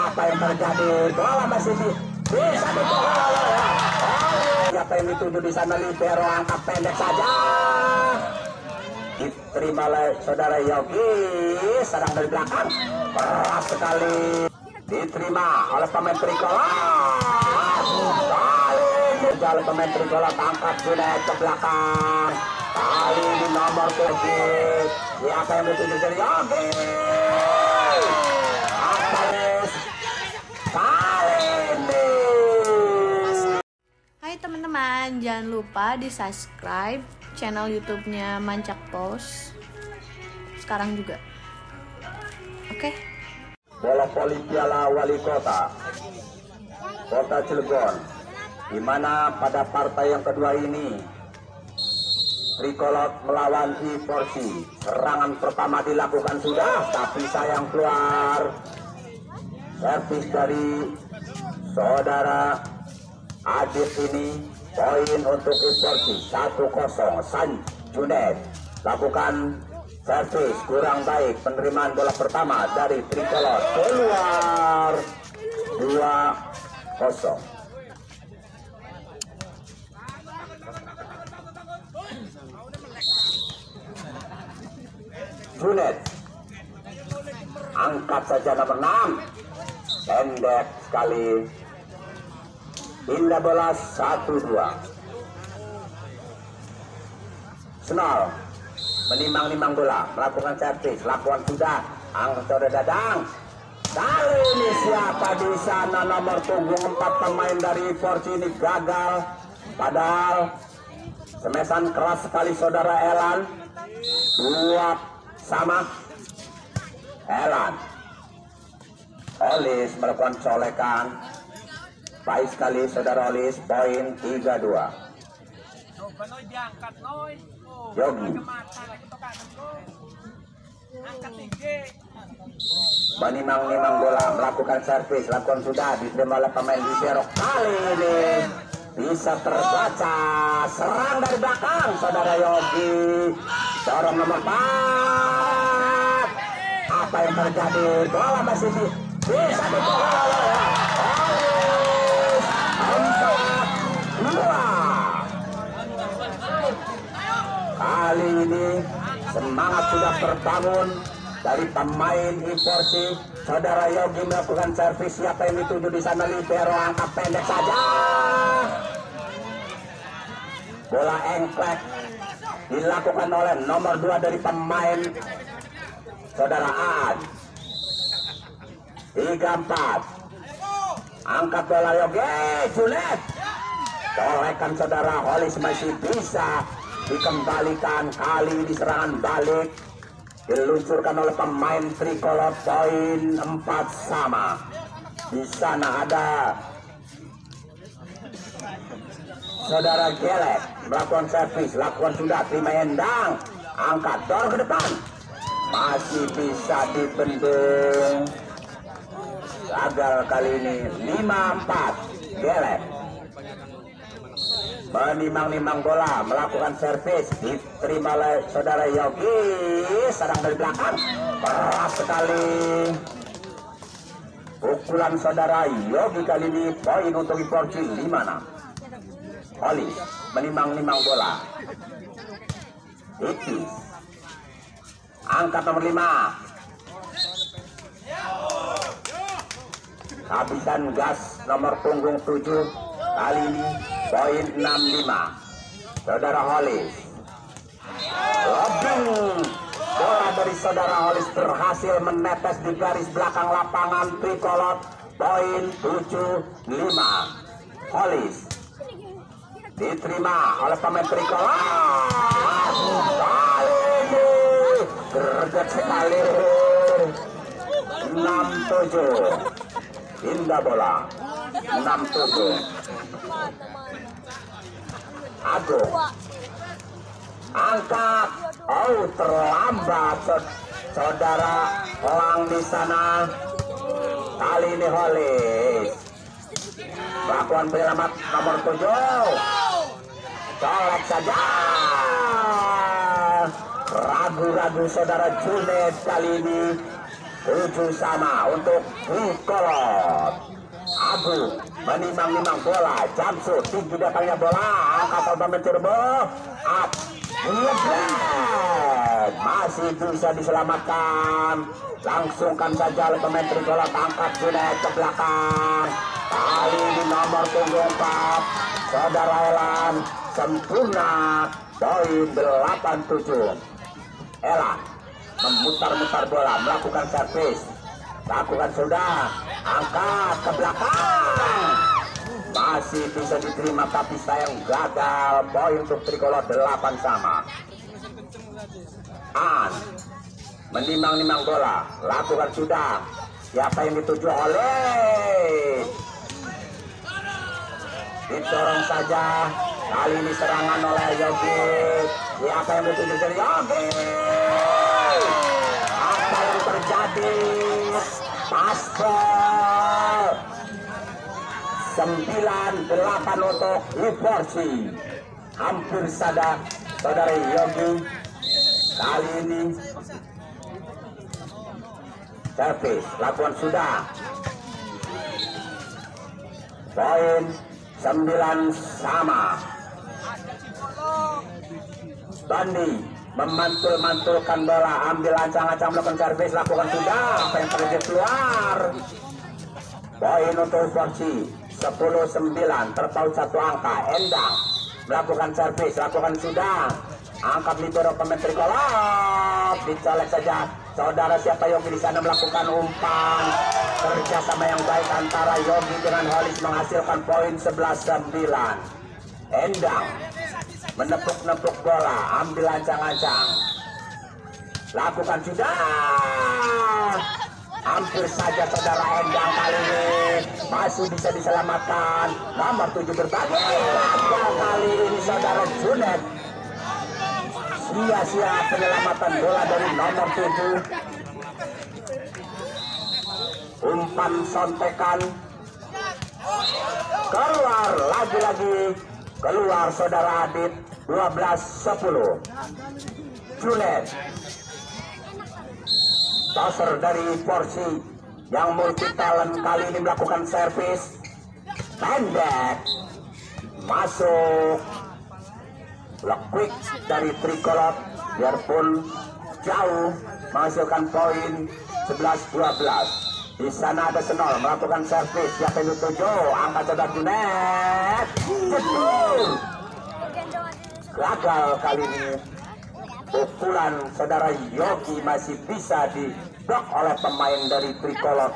apa yang terjadi bola masih di bisa dipukul siapa yang dituju di sana libero angkat pendek saja? Diterima oleh saudara Yogi sedang dari belakang. Keras sekali. Diterima oleh pemain Trikola oleh pemain Trikola angkat sudah ke belakang. Kali ini nomor 7 siapa yang dituju dari Yogi Apalis kali ini Hai teman-teman, jangan lupa di subscribe channel YouTube-nya Mancak Pos. Sekarang juga. Oke. bola voli wali kota. Kota Cilegon. Di mana pada partai yang kedua ini Trikolot melawan Iporsi serangan pertama dilakukan sudah tapi sayang keluar. Servis dari saudara Adit ini poin untuk Iporsi 1-0 San Junet lakukan servis kurang baik penerimaan bola pertama dari Tricolor. Keluar 2-0 Junet angkat saja nomor 6 pendek sekali Indah bola 1-2 Senol menimbang-nimbang bola. Melakukan servis. Lakukan sudah saudara dadang. Kali ini siapa di sana nomor punggung empat pemain dari Forci ini gagal. Padahal semesan keras sekali saudara Elan. Dua sama Elan. Olis melakukan colekan baik sekali saudara Olis poin 3-2 Coba Noy Noy. Yogi. Noy. Angkat tinggi. menimang-nimang bola melakukan servis lakukan sudah diterima oleh pemain Libero kali ini bisa terbaca serang dari belakang saudara Yogi dorong nomor 4 apa yang terjadi bola masih di bisa dipukul oleh Olis empat dua Kali ini semangat sudah terbangun dari pemain Imporsi. Saudara Yogi melakukan servis siapa yang dituju di sana libero angkat pendek saja. Bola engklek dilakukan oleh nomor dua dari pemain saudara Aan. Tiga empat. Angkat bola Yogi, Juliet. Colekan saudara Holis masih bisa dikembalikan kali ini serangan balik. Diluncurkan oleh pemain tricolor poin 4 sama. Di sana ada saudara Gelek melakukan servis lakukan sudah terima endang. Angkat dorong ke depan. Masih bisa dibendung. Gagal kali ini 5-4 Gelek menimang-nimang bola melakukan servis. Diterima oleh saudara Yogi. Serang dari belakang. Keras sekali. Pukulan saudara Yogi kali ini poin untuk Iporci 5-6 Oli menimang-nimang bola. Ikis angkat nomor 5 habisan gas nomor punggung 7 kali ini poin 65 saudara Holis lobeng bola dari saudara Holis berhasil menetes di garis belakang lapangan tricolor. Poin 75 Holis diterima oleh pemain tricolor. Gerget sekali. 67 indah bola. 67 Agung angkat. Oh terlambat. Saud- saudara Lang di sana. Kali ini Holis melakukan penyelamat nomor 7 colek saja. Ragu-ragu saudara Junet kali ini. Tujuh sama untuk Trikolor Agung menimang-nimang bola. Jamsu tinggi datangnya bola. Angkat Albamen Turbo up Ngeblet masih bisa diselamatkan. Langsungkan saja oleh pemain Trikolor angkat Junet ke belakang. Kali di nomor punggung 4 saudara Elan sempurna. Poin 87 Elan memutar-mutar bola melakukan servis lakukan sudah angkat ke belakang. Masih bisa diterima tapi sayang gagal. Poin untuk trikolor 8 sama. An menimang-nimang bola. Lakukan sudah. Siapa yang dituju? Oleh. Didorong saja. Kali ini serangan oleh Yogi. Siapa yang dituju? Dari Yogi. Apa yang terjadi paspor 98 untuk Liporsi hampir saja saudara Yogi kali ini servis lakukan sudah. Poin 9 sama. Bandi memantul-mantulkan bola ambil ancang-ancang melakukan servis lakukan sudah apa yang terjadi keluar. Poin untuk Sporsi 10-9 terpaut satu angka Endang. Melakukan servis lakukan sudah. Angkat libero pemain trikolor dicolek saja. Saudara siapa Yogi di sana melakukan umpan. Kerjasama yang baik antara Yogi dengan Holis menghasilkan poin 11-9 Endang menepuk-nepuk bola ambil ancang-ancang. Lakukan sudah. Hampir saja saudara Endang kali ini masih bisa diselamatkan. Nomor 7 berbagi gagal kali ini saudara Junet. Sia-sia penyelamatan bola dari nomor 7 umpan sontekan. Keluar lagi-lagi keluar saudara Adit 12-10 Junet Toser dari porsi yang multi talent kali ini melakukan servis. Pendek. Masuk. Quick dari tricolor biarpun jauh menghasilkan poin 11-12 di sana ada Senol melakukan servis siapa yang dituju angkat coba Junet betul. Gagal kali ini. Pukulan saudara Yogi masih bisa diblok oleh pemain dari Tricolor.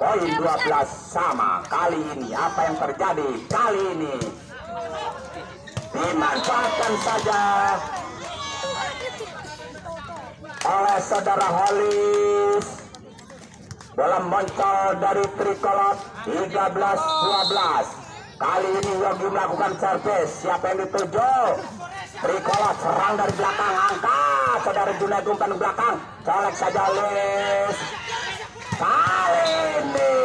Poin 12 sama kali ini. Apa yang terjadi kali ini? Dimanfaatkan saja oleh saudara Holis bola muncul dari Tricolor 13-12 kali ini Yogi melakukan servis. Siapa yang dituju? Tricolor serang dari belakang. Angkat saudara Junaid umpan belakang. Colek saja Lis kali ini.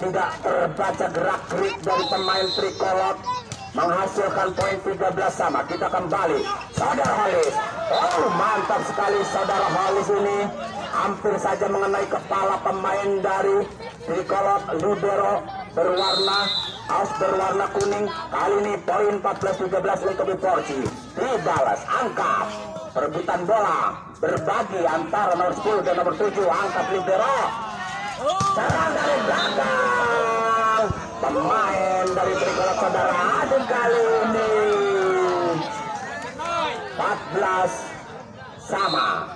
Tidak terbaca gerak gerik dari pemain Tricolor menghasilkan poin 13 sama. Kita kembali. Saudara Halis. Oh mantap sekali saudara Halis ini. Hampir saja mengenai kepala pemain dari Tricolor Libero berwarna aus berwarna kuning. Kali ini poin 14-13 untuk Biporci dibalas angkat perebutan bola berbagi antara nomor 10 dan nomor 7 angkat Libero serang dari belakang. Pemain dari Tricolor saudara kali ini 14 sama.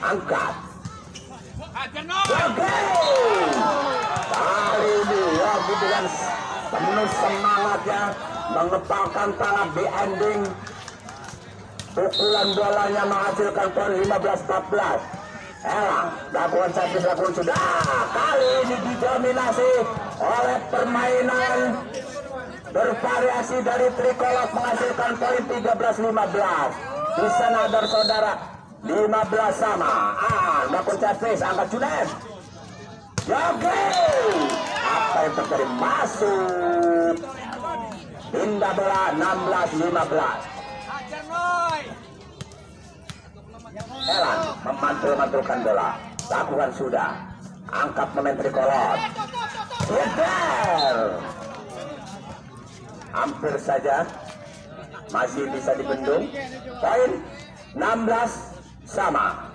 Angkat. Oke. Kali ini Yogi dengan penuh semangatnya mengepalkan tangan di ending. Pukulan bolanya menghasilkan poin 15-14 Elang lakukan servis lakukan sudah. Kali ini didominasi oleh permainan bervariasi dari trikolor menghasilkan poin 13-15 di sana saudara 15 sama. Ah lakukan servis angkat Junet Yogi apa yang terjadi? Masuk. Pindah bola 16-15. Elan memantul-mantulkan bola. Lakukan sudah. Angkat pemain trikolor. Yeter. Hampir saja masih bisa dibendung. Poin 16 sama.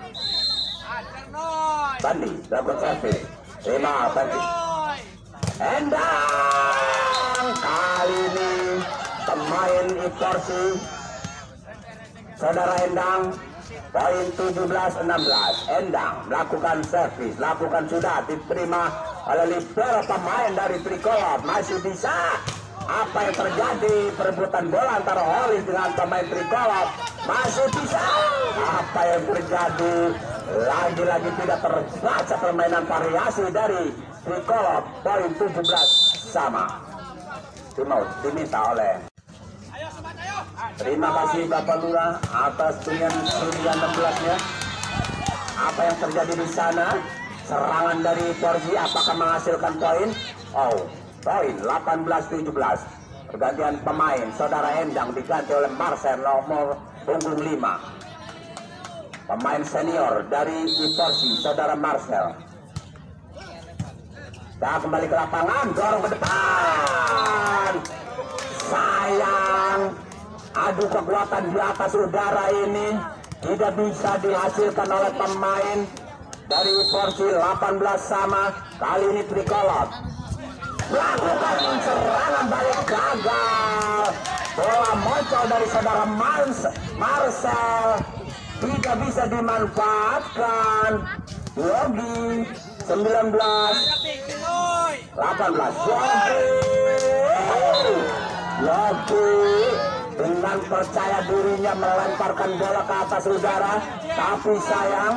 Bandi lakukan servis. Terima Bandi. Endang kali ini pemain Iporsi Saudara Endang poin 17-16 Endang melakukan servis. Lakukan sudah diterima oleh libero pemain dari Tricolor. Masih bisa. Apa yang terjadi? Perebutan bola antara Holly dengan pemain Tricolor. Masih bisa. Apa yang terjadi? Lagi-lagi tidak terbaca permainan variasi dari Tricolor. Poin 17 sama. Timau diminta oleh. Terima kasih Bapak Lurah atas dengan 16 nya Apa yang terjadi di sana? Serangan dari Porzi apakah menghasilkan poin? Oh, poin 18-17. Pergantian pemain Saudara Endang diganti oleh Marcel nomor punggung 5. Pemain senior dari Porzi Saudara Marcel. Kita kembali ke lapangan, dorong ke depan. Sayang, adu kekuatan di atas udara ini tidak bisa dihasilkan oleh pemain dari porsi 18 sama kali ini tricolor. Melakukan serangan balik gagal. Bola muncul dari saudara Mars Marcel. Tidak bisa dimanfaatkan. Yogi 19 Tinggi Noy. 18 Yogi. Yogi dengan percaya dirinya melemparkan bola ke atas udara. Tapi sayang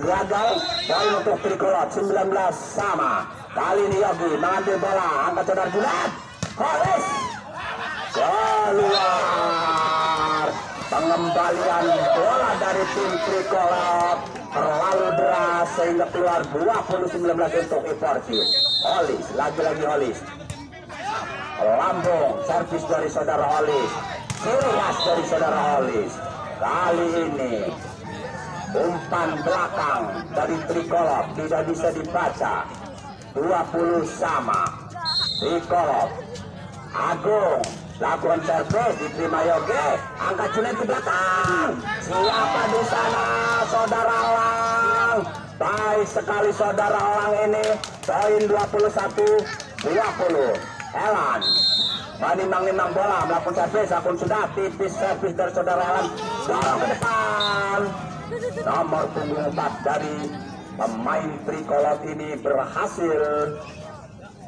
gagal. Poin untuk tricolor 19 sama. Kali ini Yogi mengambil bola angkat saudara Julian Holis keluar! Pengembalian bola dari tim tricolor. Terlalu deras sehingga keluar 20-19 untuk Ivorsi. Holis lagi-lagi Holis Lambung servis dari saudara Holis Sirias dari saudara Holis Kali ini Umpan belakang dari Trikolor Tidak bisa dibaca. 20 sama. Trikolor. Agung. Lakukan servis diterima Yoge. Angkat Junet ke belakang. Siapa di sana saudara Lang? Baik sekali saudara Lang ini. Poin 21 20 Elan menimang-nimang bola melakukan servis akun sudah tipis servis dari saudara Elan dorong ke depan. Nomor punggung 4 dari pemain trikolor ini berhasil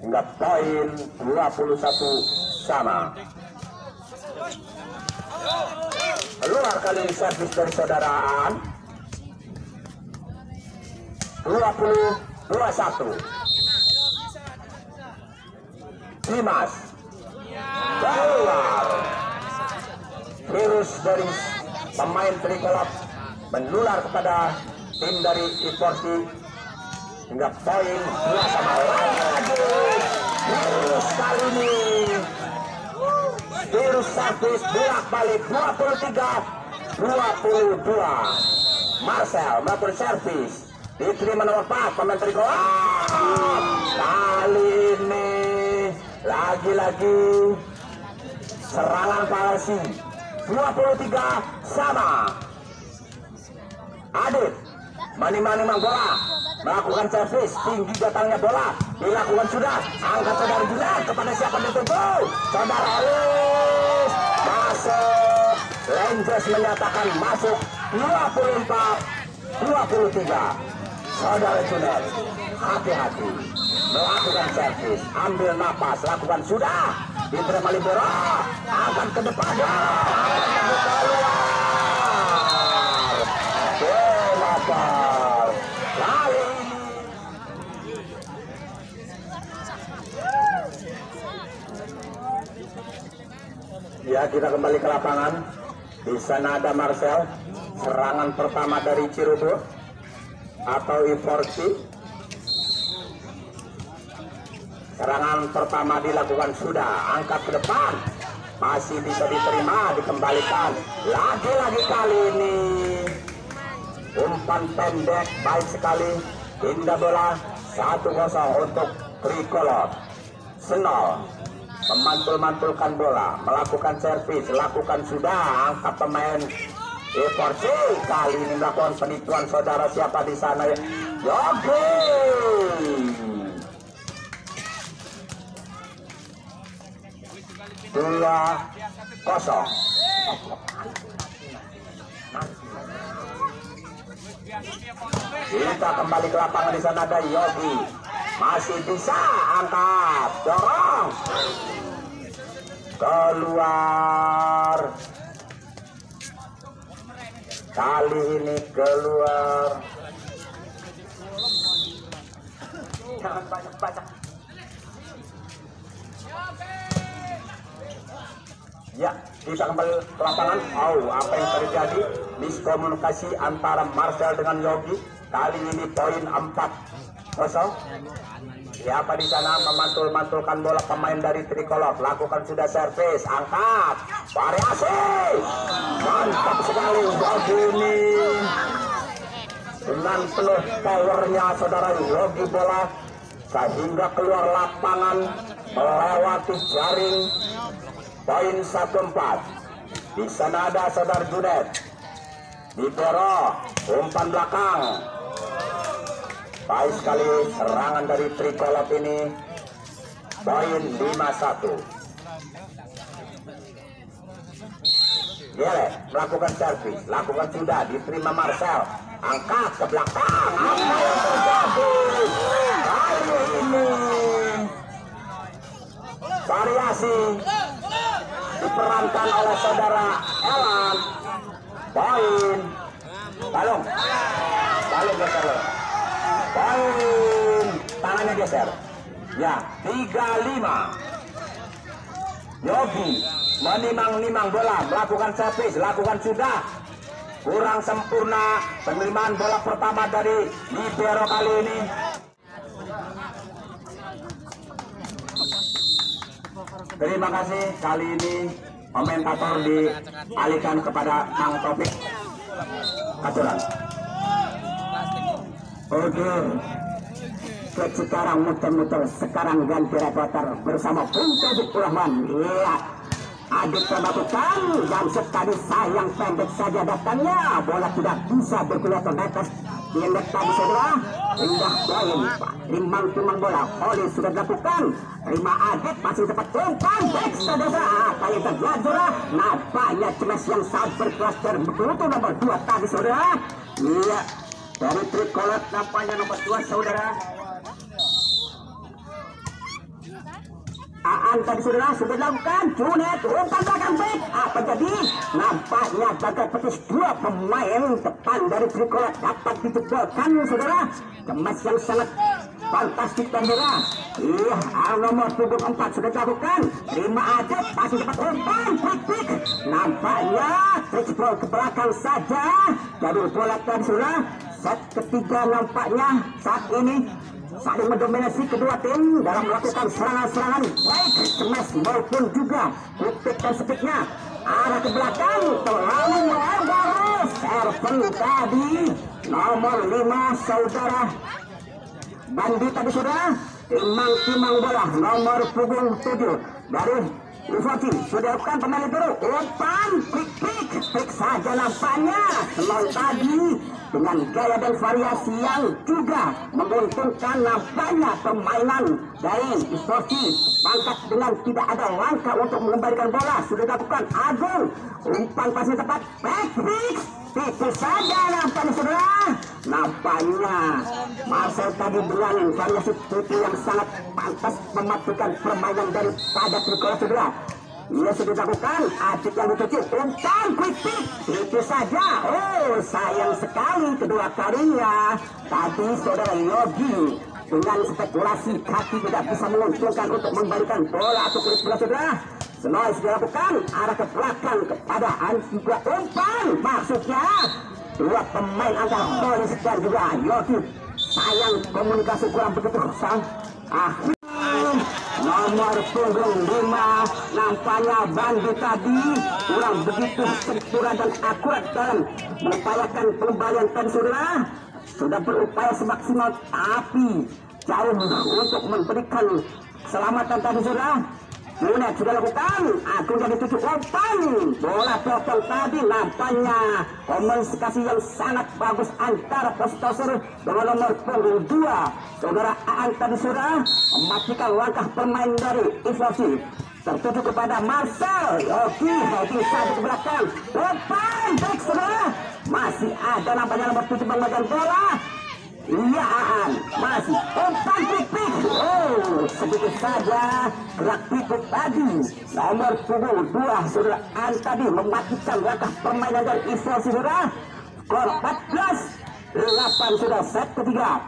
hingga poin 21 sama. Keluar kali ini servis dari saudaraan 20 21 Dimas keluar virus dari pemain tricolor menular kepada tim dari Iporsi hingga poin dua sama lagi. Virus kali ini. Virus servis bolak balik 23 22 Marcel melakukan servis diterima nomor 4 pemain tricolor. Kali ini lagi-lagi. Serangan palsi 23 sama. Adit Mani-mani bola. Melakukan servis tinggi datangnya bola. Dilakukan sudah angkat saudara Julian kepada siapa ditunggu saudara Alis masuk. Rangers menyatakan masuk 24 23 saudara Julian hati-hati melakukan servis ambil napas lakukan sudah. Diterima libero akan ke depan Ya kita kembali ke lapangan. Di sana ada Marcel. Serangan pertama dari Cirubo atau Ivorsi Serangan pertama dilakukan sudah angkat ke depan. Masih bisa diterima dikembalikan. Lagi-lagi kali ini. Umpan pendek baik sekali. Indah bola 1-0 untuk tricolor. Senol. Memantul-mantulkan bola melakukan servis lakukan sudah angkat pemain. E4C kali ini melakukan penipuan saudara siapa di sana? Yogi dua kosong kita kembali ke lapangan di sana ada Yogi. Masih bisa angkat dorong. Keluar. Kali ini keluar. Jangan banyak-banyak Ya, kita kembali ke lapangan. Oh, apa yang terjadi? Miskomunikasi antara Marcel dengan Yogi. Kali ini poin 4 kosong. Siapa di sana memantul-mantulkan bola pemain dari Tricolor? Lakukan sudah servis, angkat, variasi. Mantap sekali Yogi ini. Dengan penuh powernya saudara Yogi bola sehingga keluar lapangan melewati jaring poin 14 di sana ada saudara Junet. Libero umpan belakang. Baik sekali serangan dari Tricolor ini. Poin 51 Gele melakukan servis lakukan sudah diterima Marcel. Angkat ke belakang. Apa yang terjadi? Ini. Variasi diperankan oleh saudara Elan poin. Balung. Balung geser lo. poin. Tangannya geser. Ya 35 Yogi menimang-nimang bola melakukan servis lakukan sudah. Kurang sempurna penerimaan bola pertama dari Libero kali ini Terima kasih kali ini komentator dialihkan kepada Kang Topik Katuran. Oke. Cek sekarang muter-muter sekarang ganti reporter bersama Punto Rahman. Iya. Adik pembabukan dan sekali sayang pendek saja datangnya bola tidak bisa berkuliah ke Indek tadi saudara Indah poin Limang timang bola Oli sudah dilakukan. Lima adik masih sempat umpan. Baik saudara Apa yang terjadi saudara? Nampaknya cemas yang sangat berkelas berkutu nomor dua tadi saudara. Iya Dari tricolor nampaknya nomor dua saudara Aan tadi saudara sudah dilakukan Junet umpan belakang baik. Apa jadi? Nampaknya gagal petis dua pemain depan dari Tricolor dapat dijebolkan saudara. Kemas yang sangat fantastik dan saudara. Iya nomor punggung empat sudah dilakukan. Lima adat masih dapat umpan. Prik-prik Nampaknya Tricolor ke belakang saja. Jadi bola tadi saudara. Set ketiga nampaknya saat ini saling mendominasi kedua tim dalam melakukan serangan-serangan baik cemas maupun juga kupik dan sepiknya arah ke belakang terlalu melebar serven tadi nomor 5 saudara. Bandi tadi sudah timang-timang bola nomor punggung 7 dari Ufoti sudah lakukan pemain biru umpan pik saja nampaknya. Selon tadi dengan gaya dan variasi yang juga menguntungkan nampaknya permainan dari Ufoti pangkat dengan tidak ada langkah untuk mengembalikan bola sudah dilakukan Agung. Umpan pasti tepat pik pik tipis saja nampaknya saudara nampaknya Marcel tadi dengan variasi tipe yang sangat pantas mematikan permainan daripada Trikola saudara ia sudah dilakukan adik yang dituju umpan quick pick itu saja. Oh sayang sekali kedua kalinya. Tadi saudara Yogi dengan spekulasi kaki tidak bisa menguntungkan untuk membalikan bola atau kulit bola saudara sudah dilakukan arah ke belakang kepada juga umpan. Maksudnya dua pemain antara Polis dan juga. Yogi sayang komunikasi kurang begitu sang akhir nomor punggung 5 nampaknya Bandi tadi kurang begitu sempurna dan akurat dalam mengupayakan pengembalian saudara sudah berupaya semaksimal tapi jauh untuk memberikan keselamatan tadi saudara Lunet sudah lakukan, aku jadi tujuh umpan. Bola potong tadi nampaknya komunikasi yang sangat bagus antara Postoser dengan nomor punggung dua. Saudara Aan tadi sudah mematikan langkah pemain dari Inflasi. Tertuju kepada Marcel. Yogi, Yogi satu ke belakang. Umpan, baik saudara. Masih ada nampaknya nomor tujuh memegang bola. Aan, masih umpan pipik. Oh, sedikit saja gerak pipik tadi. Nomor punggung dua saudara Aan tadi mematikan langkah permainan dari Israel saudara. Skor 14, 8 sudah set ketiga.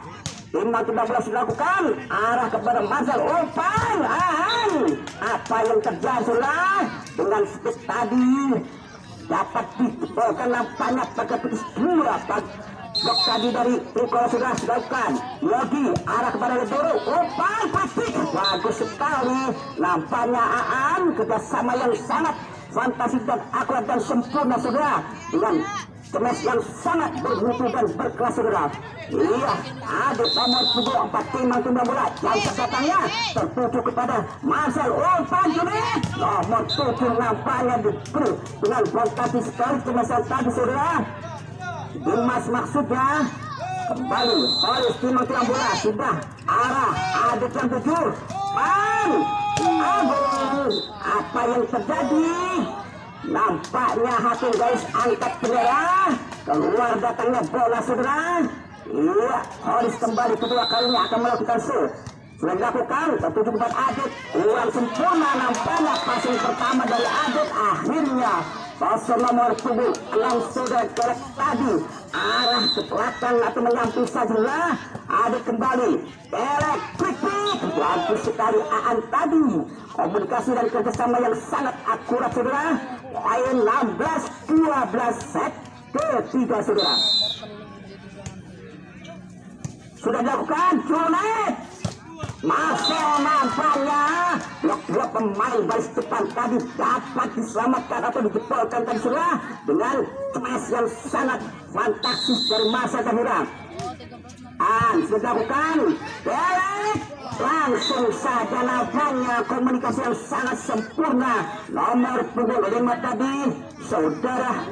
Timnas 13 dilakukan arah kepada Marcel umpan Aan. Apa yang terjadi saudara dengan speed tadi dapat dibolkan nampaknya pakai putus dua blok tadi dari Nikola sudah dilakukan lagi arah kepada Leboro umpan plastik. Bagus sekali. Nampaknya Aan kerjasama yang sangat fantastis dan akurat dan sempurna saudara. Dengan Kemes yang sangat bermutu dan berkelas saudara. Iya, ada nomor punggung empat timang tunda bola yang datangnya tertuju kepada Marcel umpan Junit nomor tujuh nampaknya diberi dengan fantastis sekali kemesan tadi saudara Dimas maksudnya kembali. Oleh timang tiang bola sudah arah ada yang tujuh. Pan agung apa yang terjadi? Nampaknya hakim guys angkat bendera. Keluar datangnya bola saudara iya Horis kembali kedua kalinya akan melakukan shoot sudah dilakukan tertuju kepada Adit. Uang sempurna nampaknya passing pertama dari Adit. Akhirnya Pasal nomor punggung enam sudah kelak tadi arah ke belakang atau menyamping sajalah ada kembali. Pipik bagus sekali Aan tadi komunikasi dan kerjasama yang sangat akurat saudara. Poin 16 12 set ketiga saudara. Sudah dilakukan Junet masih nampaknya blok-blok pemain baris depan tadi dapat diselamatkan atau dijebolkan tadi sudah dengan smash yang sangat fantastis dari masa Tahura. An sudah dilakukan. Belek langsung saja nampaknya komunikasi yang sangat sempurna. Nomor punggung lima tadi saudara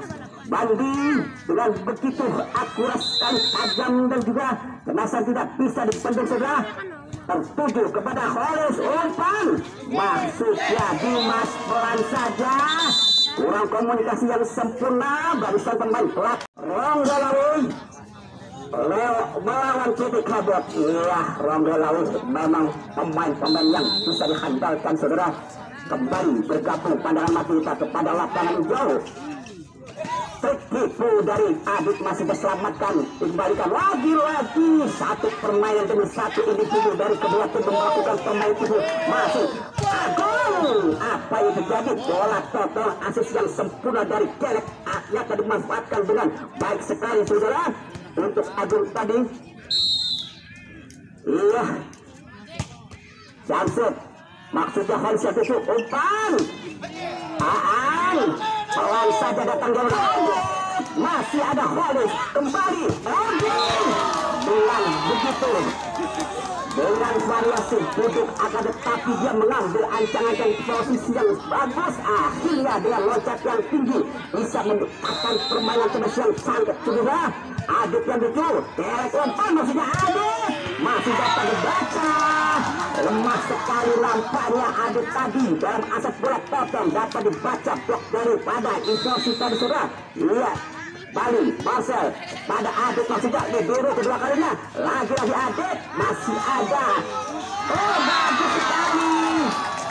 Bandi dengan begitu akurat dan tajam dan juga kemasan tidak bisa dipendung saudara tertuju kepada Holis umpan maksudnya Dimas pelan saja. Kurang komunikasi yang sempurna barisan pemain pelak Rongga Lawi melawan titik kabut iya Rongga Lawi memang pemain-pemain yang bisa dihandalkan saudara kembali bergabung pandangan mata kita kepada lapangan jauh trik tipu dari Adit masih diselamatkan dikembalikan lagi-lagi. Satu permainan demi satu individu dari kedua tim melakukan permainan itu masih Agung apa yang terjadi? Bola total asis yang sempurna dari Kelek akhirnya dimanfaatkan dengan baik sekali saudara. Untuk Agung tadi. Iya. Jamsud maksudnya Holsiat itu umpan. Aan pelan saja datang dari Adit masih ada Holis kembali Adit dengan begitu dengan variasi duduk akan tetapi dia mengambil ancang-ancang posisi yang bagus. Akhirnya dengan loncat yang tinggi. Bisa mendapatkan permainan tenis yang sangat cedera. Adit yang itu Derek umpan maksudnya. Adit masih dapat dibaca lemah sekali nampaknya Adit tadi. Dalam aset bola potong dapat dibaca blok daripada instruksi tadi lihat Bali, Marcel, pada Adit maksudnya di biru kedua kalinya. Lagi-lagi Adit masih ada. Oh bagus sekali.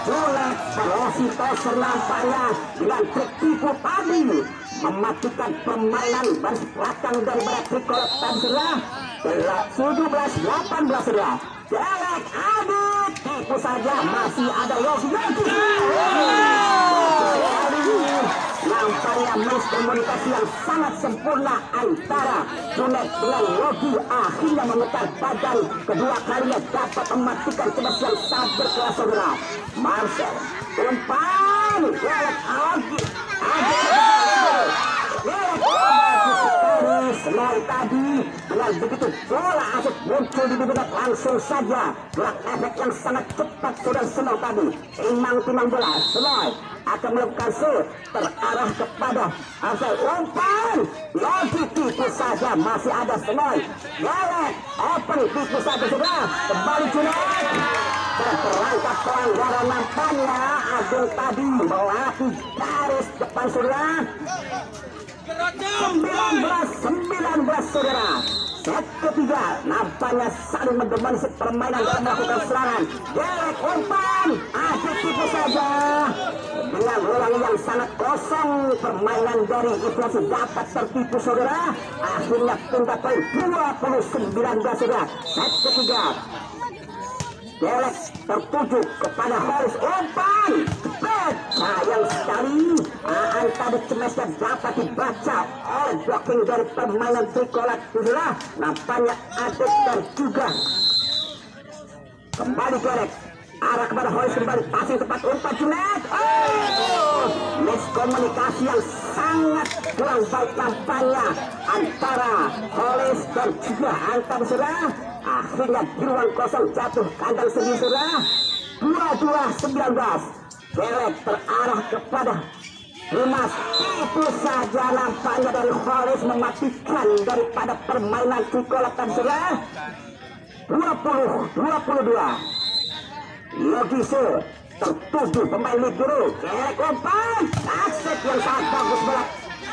Julek Velocitoser nampaknya dengan trik tipu tadi mematikan permainan baris belakang daripada tricolor sudah 17 18 sudah Jelek tipu saja masih ada Yogi Yogi nampaknya miskomunikasi yang sangat sempurna antara Junet dengan Yogi akhirnya memutar badan kedua kalinya dapat mematikan kemas yang sangat berkelas saudara Marcel umpan lewat Agi Agi Selain tadi dengan begitu bola asik muncul di bibir langsung saja. Gerak efek yang sangat cepat sudah senang tadi. Imang timang bola Selain akan melakukan shoot terarah kepada asal umpan. Lagi tipu saja masih ada Selain Galek open tipu saja sudah. Kembali Junet terperangkap pelanggaran nampaknya Agung tadi. Melatih garis depan sudah saudara. Set ketiga nampaknya saling mendominasi permainan dalam melakukan serangan. Derek umpan asik tipu saja. Dengan ruang yang sangat kosong permainan dari inflasi dapat tertipu saudara. Akhirnya tingkat poin 29 saudara. Set ketiga. Derek tertuju kepada Horis umpan sayang sekali Aan di semasa dapat dibaca oh blocking dari permainan trikolat itulah nampaknya ada terduga kembali Gerek arah kepada Horis kembali passing tepat untuk jelek oh! Miskomunikasi yang sangat kurang baik nampaknya antara Horis dan juga antar serah. akhirnya di ruang kosong jatuh kandang sendiri surah 22 19 lewat terarah kepada Rumah itu saja nampaknya dari Khalis mematikan daripada permainan cikolakan sudah 20 22 Logisnya tertuju pemain Liguru Kerek umpan Asik yang sangat bagus berat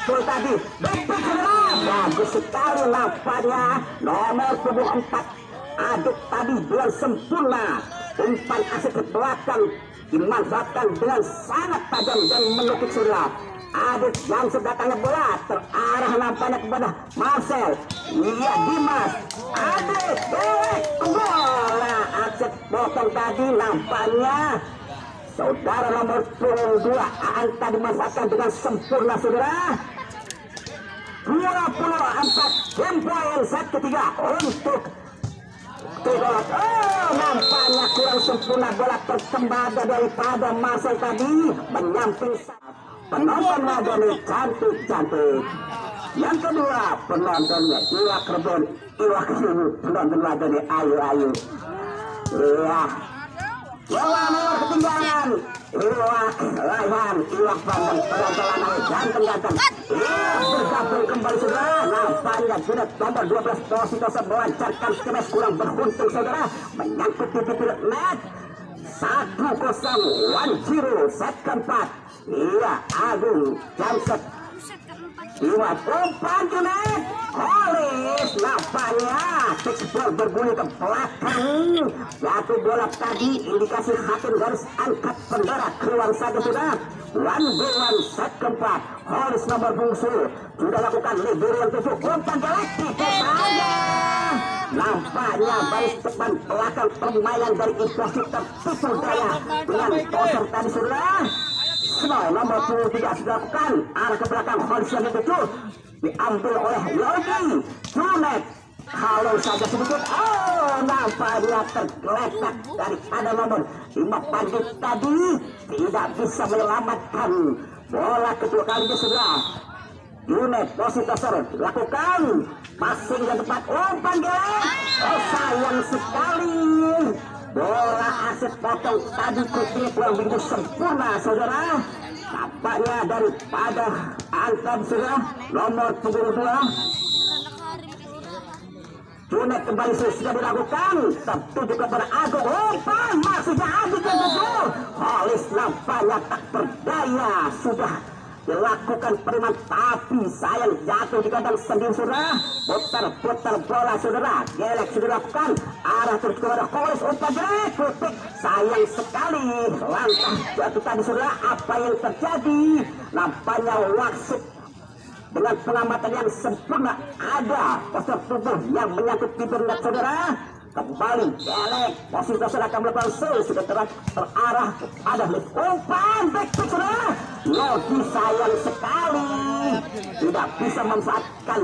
Tuh tadi Bebek Bagus sekali lapannya Nomor punggung 4 Aduk tadi belum sempurna. Umpan asik ke belakang. Dimanfaatkan dengan sangat tajam dan menukik saudara Adit yang datangnya bola terarah nampaknya kepada Marcel. Iya Dimas. Adit Derek bola Aset potong tadi nampaknya. Saudara nomor punggung dua Aan tadi dimanfaatkan dengan sempurna saudara. 24 game point set ketiga untuk Tidot. Oh, nampaknya kurang sempurna bola tertembada daripada Marcel tadi menyamping penonton Madani cantik-cantik. Yang kedua penontonnya Iwak Rebon, Iwak Sini, penonton Madani ayu-ayu. Iya, Bola lewat ketinggalan. Ganteng-ganteng. Bergabung kembali saudara. Nampaknya sudah nomor 12 Positoso melancarkan kemes kurang beruntung saudara. Menyangkut di bibir net. Satu kosong, one zero, set keempat. Iya, Agung, Jamset, Iwat umpan Junet Holis nampaknya Pitchball berbunyi ke belakang. Jatuh bola tadi Indikasi hakim garis angkat bendera Keluar saja sudah One by one set keempat. Holis nomor bungsu. Sudah lakukan libur yang tujuh Umpan jelek Itu saja Nampaknya baris depan belakang permainan dari inflasi tertipu daya Dengan poser tadi sudah Snow nomor 23 sudah dilakukan. Arah ke belakang yang itu diambil oleh Yogi Junet kalau saja sedikit oh nampaknya tergeletak daripada nomor 5 Pandit tadi tidak bisa menyelamatkan. Bola kedua kalinya sudah Junet Positoser lakukan passing yang tepat umpan gelap oh sayang sekali bola aset potong. Tadi kuping kurang begitu sempurna saudara. Tampaknya daripada Anton sudah nomor punggung dua. Junet kembali sudah dilakukan. Tertuju kepada Agung. Umpan maksudnya Agung yang betul Holis nampaknya tak berdaya. Sudah dilakukan periman tapi sayang jatuh di kandang sendiri saudara. Putar-putar bola saudara. Gelek sudah dilakukan. Arah terus kepada Holis umpan jelek sayang sekali. Langkah jatuh tadi saudara. Apa yang terjadi? Nampaknya wasit. Dengan pengamatan yang sempurna ada postur tubuh yang menyangkut net saudara kembali gelek posisi dasar akan melakukan serve sudah ter terarah pada lift umpan back to sudah. Logi sayang sekali. Tidak bisa memanfaatkan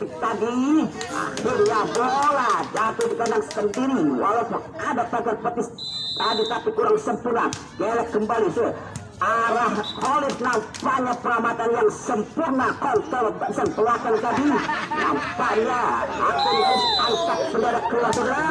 kick tadi. Akhirnya bola jatuh di kandang sendiri. Walaupun ada pagar petis tadi tapi kurang sempurna. Gelek kembali sudah arah Khalid nampaknya peramatan yang sempurna kontrol belakang tadi. Nampaknya akan harus angkat bendera keluar saudara.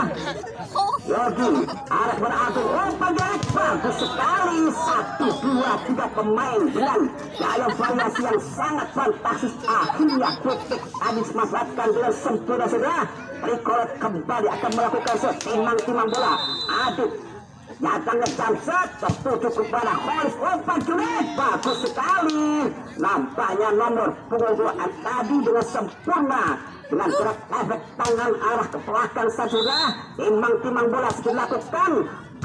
Yogi arah Agung umpan jarak bagus sekali. Satu dua tiga pemain dengan gaya variasi yang sangat fantastis. Akhirnya Kutik tadi memanfaatkan dengan sempurna saudara. Rikolet kembali akan melakukan setimang-timang bola. Adit Datang ke set tertuju kepada Khalis umpan Junaid bagus sekali nampaknya nomor punggung dua tadi dengan sempurna. Dengan gerak efek tangan arah ke belakang saja timang-timang bola sedang dilakukan.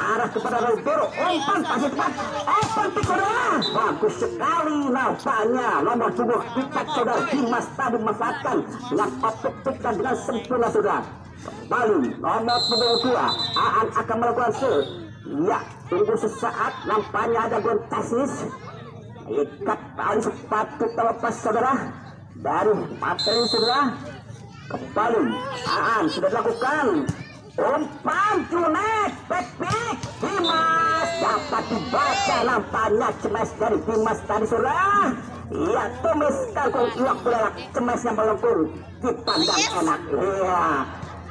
Arah kepada Rodero umpan pasti tepat umpan Pikora bagus sekali nampaknya. Nomor punggung kita saudara Dimas tadi memanfaatkan dengan optik dan dengan sempurna saudara kembali nomor punggung dua Aan akan melakukan serve Ya, tunggu sesaat nampaknya ada gol teknis. Ikat tali sepatu terlepas saudara dari materi saudara. Kembali, Aan sudah dilakukan. Umpan Junet, Pepik, Dimas dapat dibaca nampaknya cemas dari Dimas tadi saudara. Iya, tumis kangkung iwak belak cemas yang melengkung dipandang enak. Iya,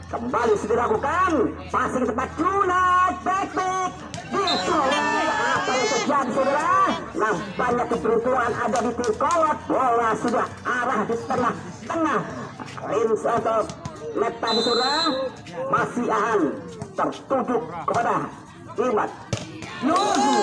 kembali sudah dilakukan. Passing tepat Junat backback. Ditolak apa yang terjadi saudara? Nampaknya keberuntungan ada di Tirkolot bola sudah arah di tengah-tengah. Rins atau net tadi saudara? Masih ahan tertuju kepada Imat Yogi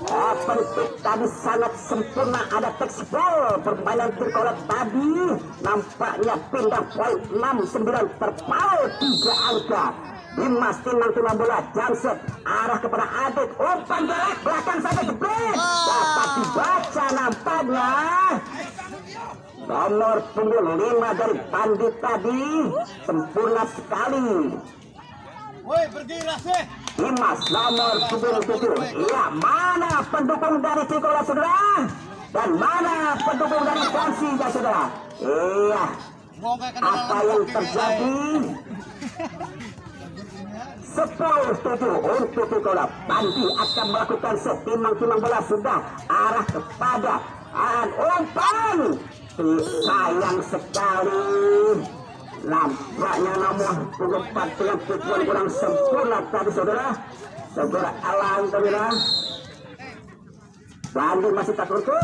Kick tadi sangat sempurna ada teksbol permainan Tirkolot tadi. Nampaknya pindah poin 6-9 terpaut 3 angka. Dimas timang timang bola jamset arah kepada Adit. Umpan jarak belakang saja jebret. Dapat dibaca nampaknya. Nomor punggung 5 dari Pandit tadi. Sempurna sekali. Woi, pergi rasih. Dimas nomor punggung 7 Iya, mana pendukung dari Trikola saudara? Dan mana pendukung dari Gansi ya saudara? Iya, apa yang kaki, terjadi? Sepuluh tujuh untuk Trikola Pandi akan melakukan setimang-timang bola sudah arah kepada An umpan sayang sekali nampaknya namun 4 dengan pukulan kurang sempurna tadi saudara saudara alam saudara Bandung masih tak ke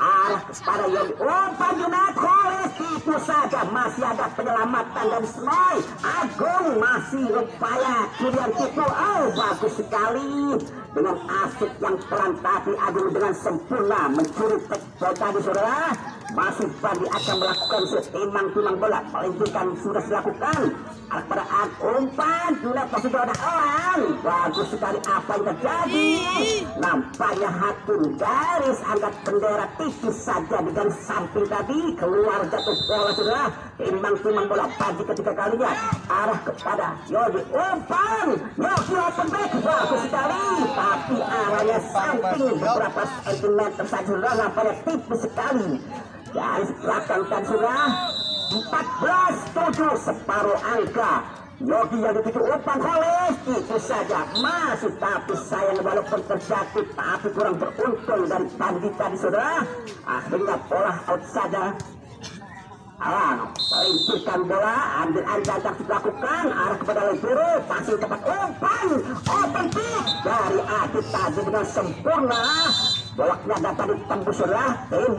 arah kepada Yogi umpan Junat Kholis itu saja masih ada penyelamatan dari Snoy Agung masih upaya kemudian itu. Oh bagus sekali. Dengan asik yang pelan tapi Agung dengan sempurna mencuri tadi saudara masih Bandi akan melakukan setimang-timang bola. Pelintikan sudah dilakukan pada umpan Junat masih ada elang. Bagus sekali apa yang terjadi. Nampaknya Hakim garis angkat bendera tipis saja garis samping tadi. Keluar jatuh bola saudara timbang-timbang bola pagi ketiga kalinya. Arah kepada Yogi umpan Yogi open back. Bagus sekali. Tapi arahnya samping beberapa sentimeter saja. Nampaknya tipis sekali garis belakang kan sudah 14 7 separuh angka. Yogi yang dituju umpan Kholis itu saja. Masih tapi sayang walaupun terjatuh tapi kurang beruntung dari tadi tadi saudara akhirnya bola out saja. Alang, pelintirkan bola, ambil anjak dilakukan, arah kepada Lebiro, pasang tepat umpan, open kick. Dari Adit tadi dengan sempurna, bolaknya dapat ditembus saudara, tim